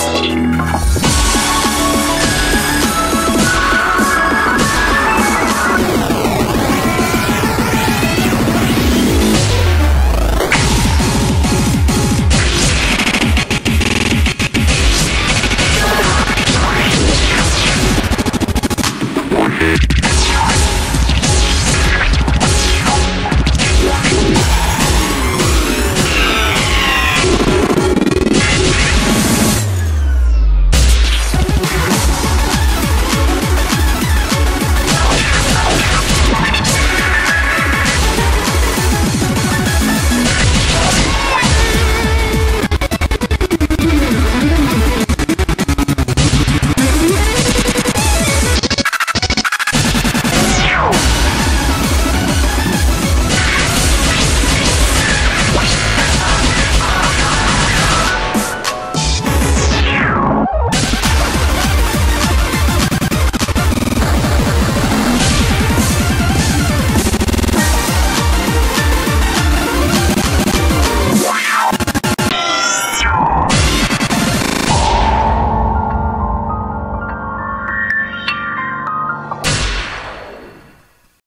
time.